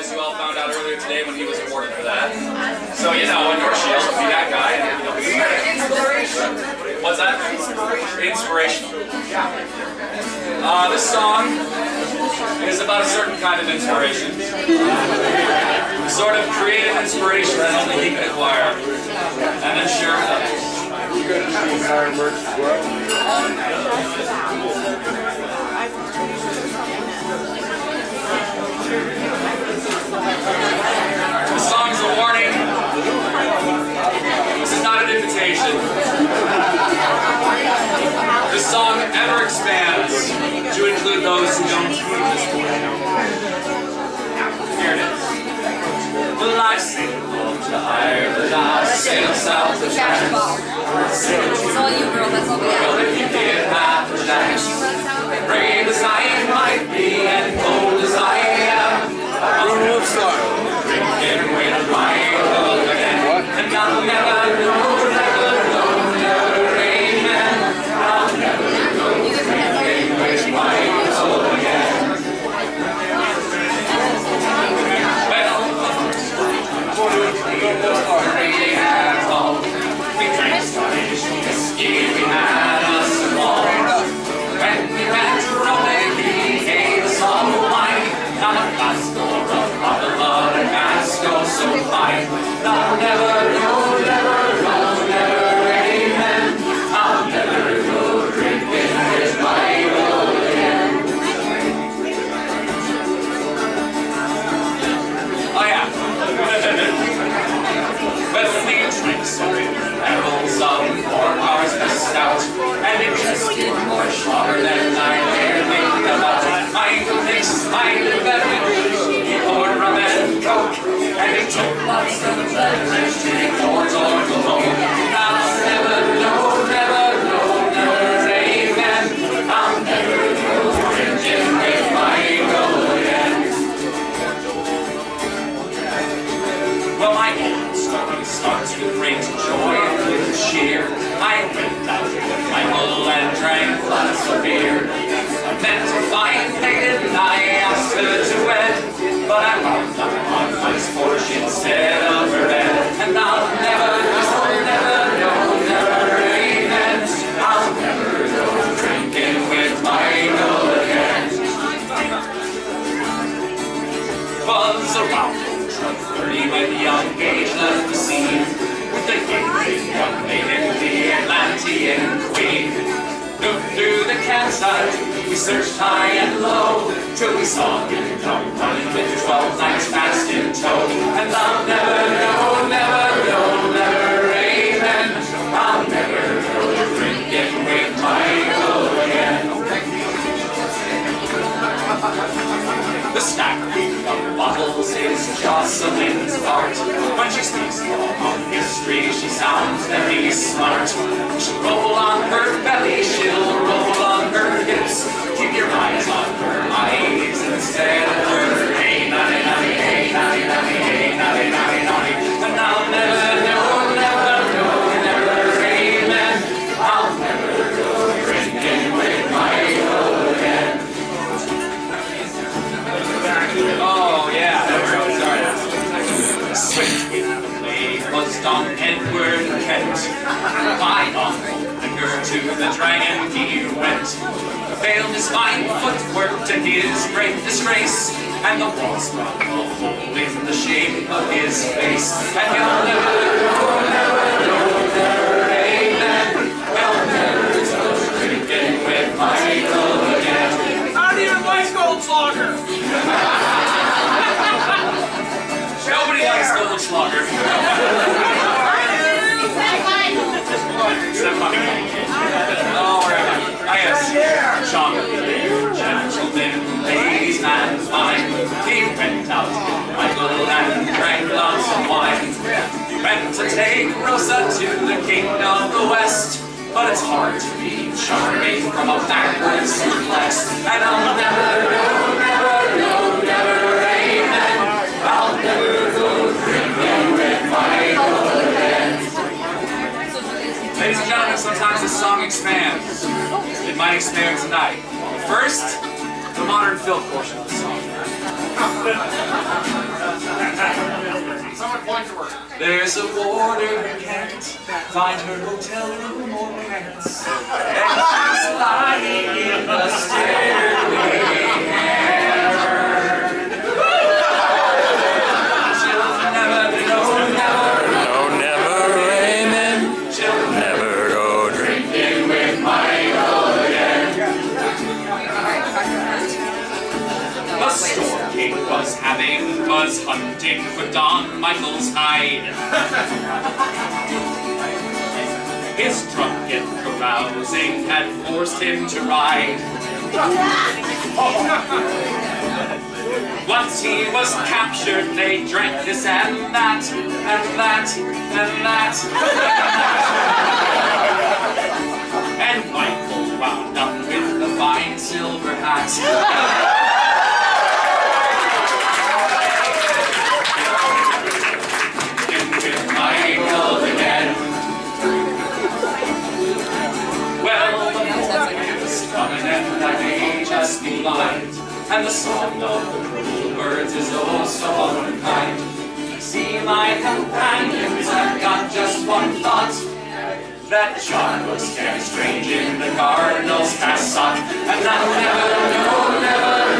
as you all found out earlier today when he was awarded for that. So, you know, in your shield, be that guy. And, you know, What's that? Inspirational. Uh, this song is about a certain kind of inspiration. Sort of creative inspiration that only he can acquire. And then share with others. You go to entire merch as well? Song ever expands to include those who don't heed this warning. Here it is. Well, I sailed to Ireland, I sailed south to France. It's all you, girl. That's all we Well, have. if you did have to dance, brave as I might be and bold fine. 30 when young Gage left the scene with the gay young maiden, the Atlantian queen. Looked through the campsite, we searched high and low till we saw him come running with 12 The stacking of bottles is Jocelyn's art. When she speaks of history, she sounds very smart. She'll roll on her belly, she'll roll on her hips. To the dragon he went. Failed his fine footwork to his great disgrace, and the walls got a in the shape of his face. And he'll never never take Rosa to the king of the west. But it's hard to be charming from a backward suplex. And I'll never know, never know, never amen. I'll never go drinking with Michael again. Ladies and gentlemen, sometimes this song expands. It might expand tonight. First, the modern filth portion of the song. There's a warder who can't find her hotel room or pants. And she's lying was hunting for Don Michael's hide. His drunken carousing had forced him to ride. Once he was captured, they drank this and that, and that, and that. That John looks very strange in the cardinal's cassock. And I'll never, no, never,